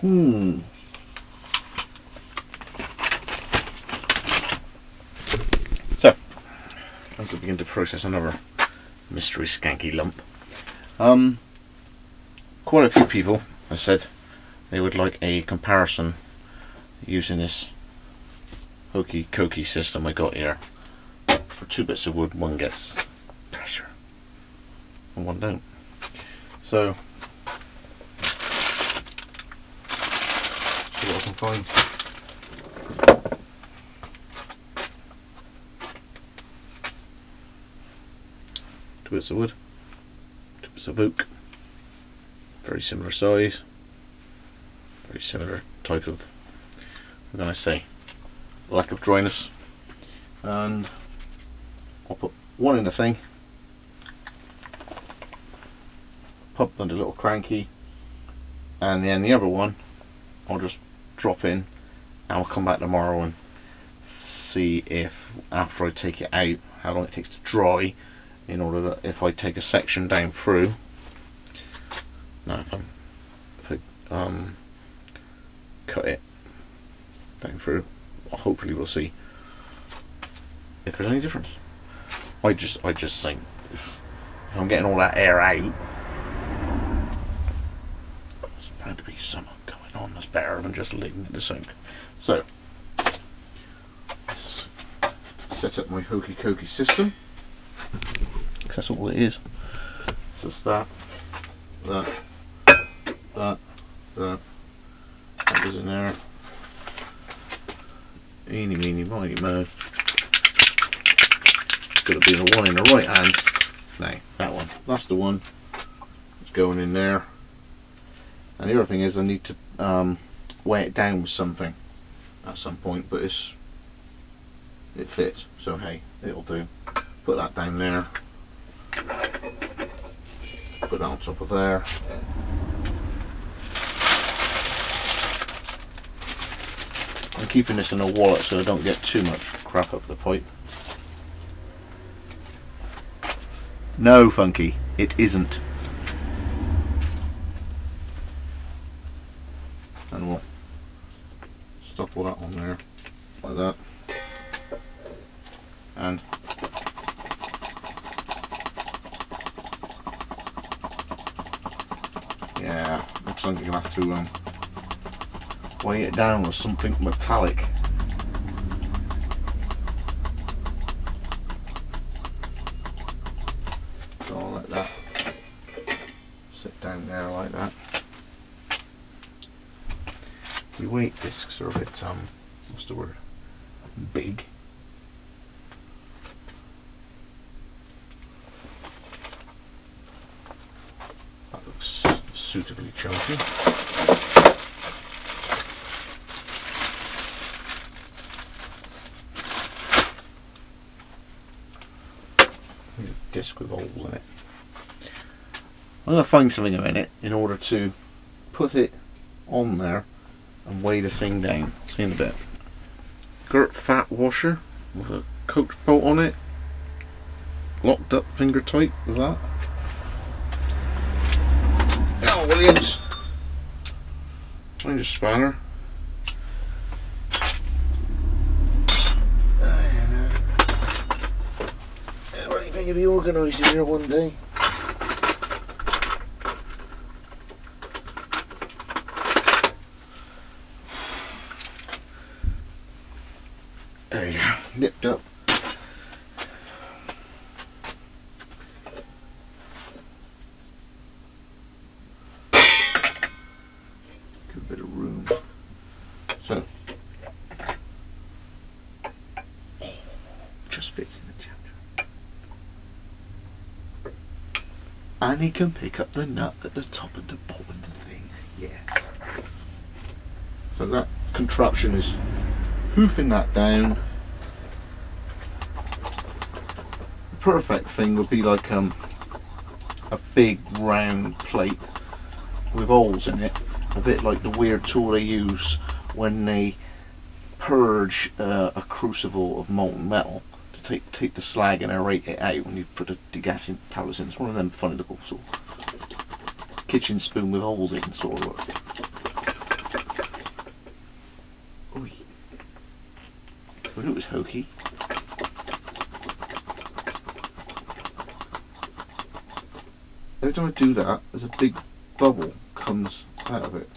Hmm. So, as I begin to process another mystery skanky lump, um, quite a few people have said they would like a comparison using this hokey cokey system I got here. For two bits of wood, one gets pressure and one don't. So, see what I can find. Two bits of wood, two bits of oak, very similar size, very similar type of, I'm going to say, lack of dryness. And I'll put one in the thing, pump on a little cranky, and then the other one I'll just drop in and we'll come back tomorrow and see if after I take it out how long it takes to dry in order that if I take a section down through now if, if I um, cut it down through hopefully we'll see if there's any difference. I just I just think if I'm getting all that air out it's bound to be going on that's better than just leaving it to sink. So set up my hokey cokey system. Because that's all it is. Just that that that that that goes in there. Eeny meeny miny mo. Got to be the one in the right hand. No that one. That's the one. It's going in there and the other thing is I need to um, weigh it down with something at some point but it's it fits so hey it'll do. Put that down there. Put that on top of there. I'm keeping this in a wallet so I don't get too much crap up the pipe. No funky it isn't and we'll all that on there like that. And yeah looks like you're gonna have to um, weigh it down with something metallic. So I'll let that sit down there like that the weight discs are a bit um what's the word? Big. That looks suitably chunky. A disc with holes in it. I'm going to find something in minute in order to put it on there and weigh the thing down. See in a bit. Gert fat washer with a coach bolt on it. Locked up finger tight with that. Oh Williams. Find a spanner. Everything will be organised in here one day. There you go, nipped up. Good bit of room. So, just fits in the chamber. And he can pick up the nut at the top and the bottom of the thing. Yes. So that contraption is hoofing that down. The perfect thing would be like um, a big round plate with holes in it, a bit like the weird tool they use when they purge uh, a crucible of molten metal take take the slag and aerate it out when you put the degassing tablets in. It's one of them funny little sort of kitchen spoon with holes in sort of. Oy. But it was hokey. Every time I do that, there's a big bubble comes out of it.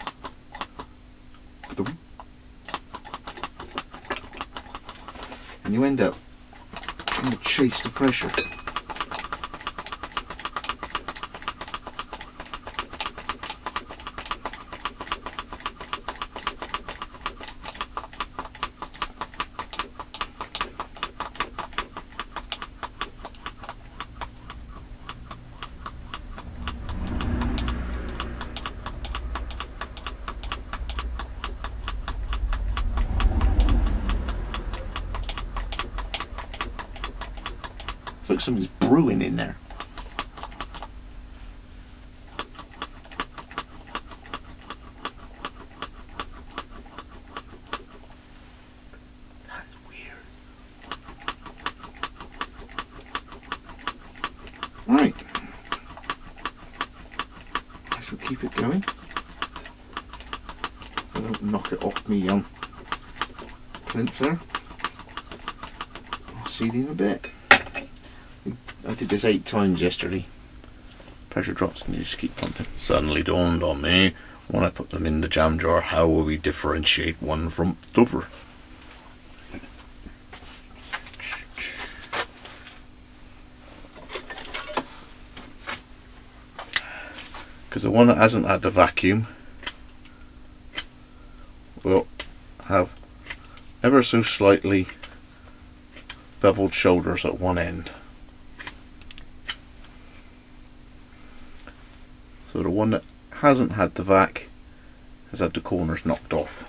And you end up trying to chase the pressure. Like something's brewing in there. That is weird. Right. I shall keep it going. I don't knock it off me um, plinth there. I'll see you in a bit. Did this eight times yesterday. Pressure drops and you just keep pumping. Suddenly dawned on me when I put them in the jam jar, how will we differentiate one from the other? Because the one that hasn't had the vacuum will have ever so slightly beveled shoulders at one end. So the one that hasn't had the vac has had the corners knocked off.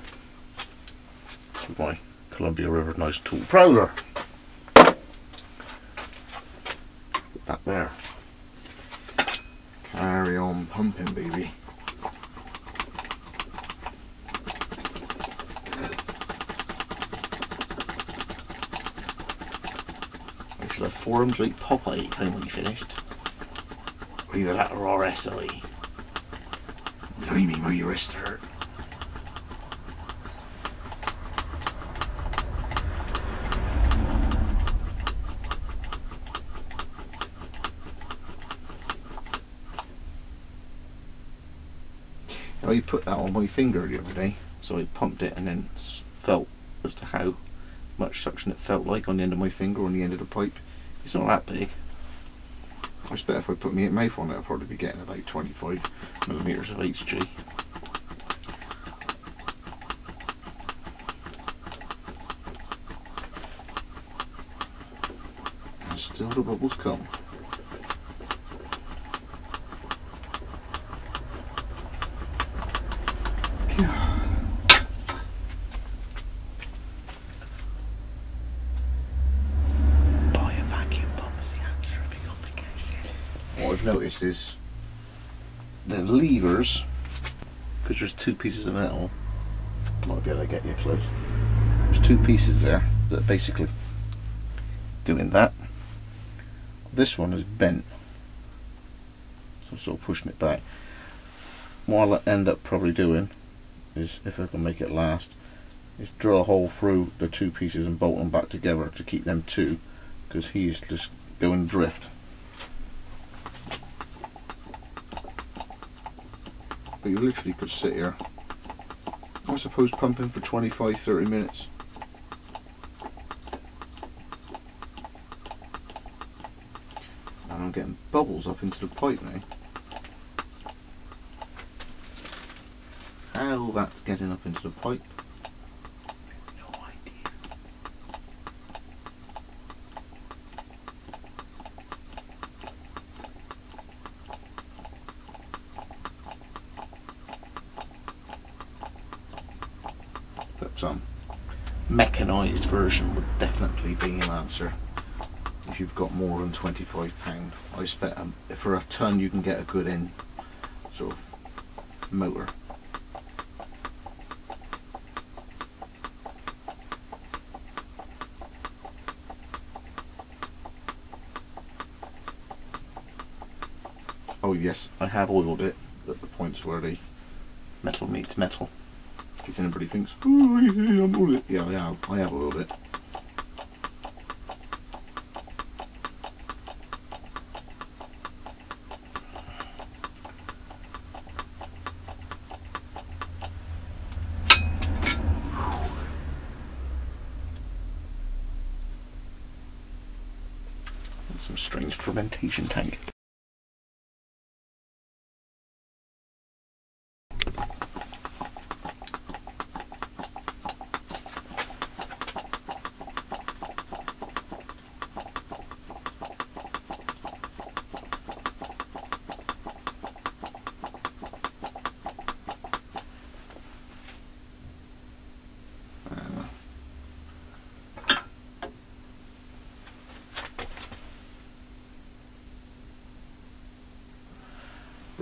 My Columbia River Knife Tool Prowler. Put that there. Carry on pumping baby. I should have forums like Popeye time when he finished. Either that or RSI. Blimey, my wrist hurt. I put that on my finger the other day, so I pumped it and then felt as to how much suction it felt like on the end of my finger on the end of the pipe. It's not that big. I bet if I put my mouth on it, I'll probably be getting about 25 millimeters of HG. Still the bubbles come. I've noticed is the levers, because there's two pieces of metal, might be able to get you close. There's two pieces there that are basically doing that. This one is bent, so I'm sort of pushing it back. What I'll end up probably doing is, if I can make it last, is drill a hole through the two pieces and bolt them back together to keep them two, because he's just going drift. But you literally could sit here I suppose pumping for 25-30 minutes. And I'm getting bubbles up into the pipe now. How that's getting up into the pipe mechanised version would definitely be an answer. If you've got more than 25 pound I expect um, for a ton you can get a good in sort of motor. Oh yes I have oiled it at the points where the metal meets metal because anybody thinks, oh, yeah, I'm all it. Yeah, I have, I have bit. some strange fermentation tank.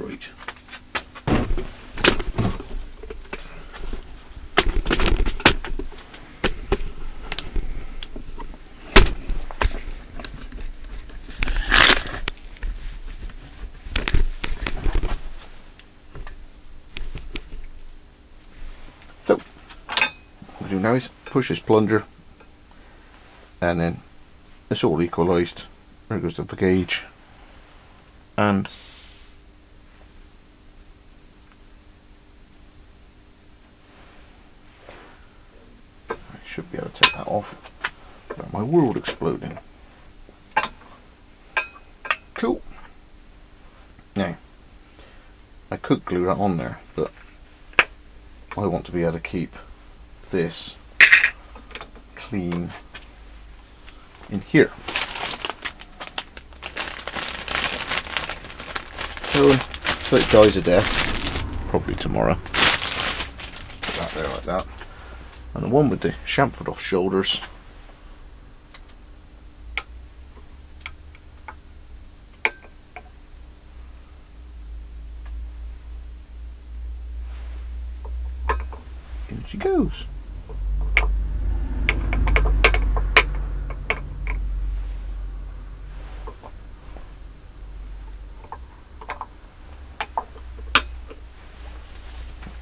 Right. So, what we do now is push this plunger and then it's all equalised. There goes the gauge and should be able to take that off without my world exploding. Cool. Now, I could glue that on there, but I want to be able to keep this clean in here. So, so it dies a death, probably tomorrow. Put that there like that and the one with the chamfered off shoulders in she goes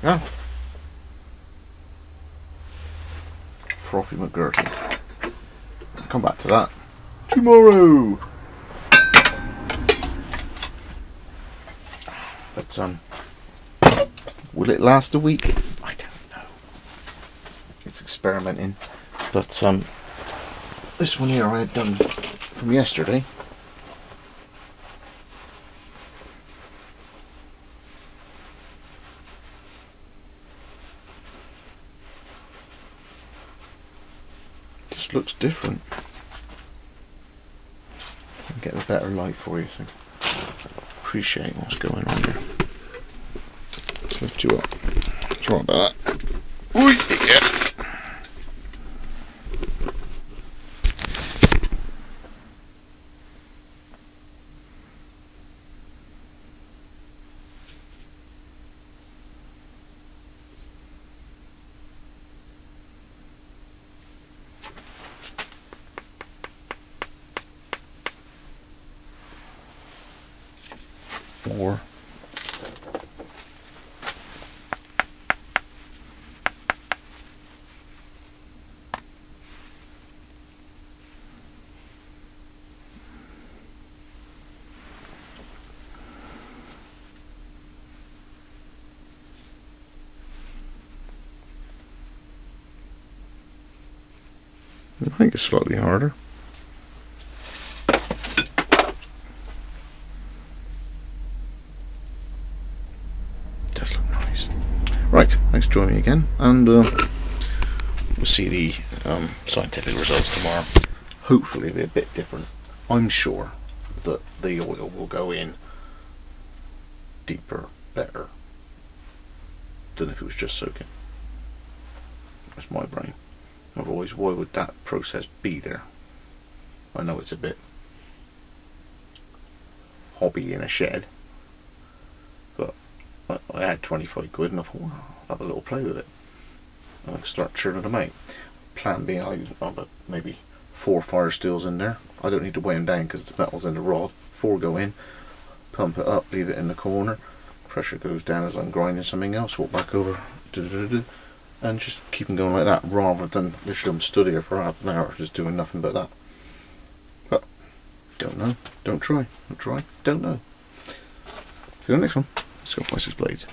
yeah Frothy McGurty. Come back to that tomorrow. But um, will it last a week? I don't know. It's experimenting. But um, this one here I had done from yesterday. Just looks different. I'll get a better light for you so appreciate what's going on here. Lift you up. Sorry about that. Ooh, yeah. More. I think it's slightly harder. Joining me again, and uh, we'll see the um, scientific results tomorrow. Hopefully, they're a bit different. I'm sure that the oil will go in deeper, better than if it was just soaking. That's my brain. Otherwise, why would that process be there? I know it's a bit hobby in a shed but I had 25 quid and I thought, I'll have a little play with it. I start churning them out. Plan B, I put maybe four fire steels in there. I don't need to weigh them down because the metal's in the rod. Four go in, pump it up, leave it in the corner. Pressure goes down as I'm grinding something else. Walk back over, and just keep them going like that rather than literally I'm stood here for half an hour just doing nothing but that. But, don't know. Don't try. Don't try. Don't know. See you on the next one. Scott Blades.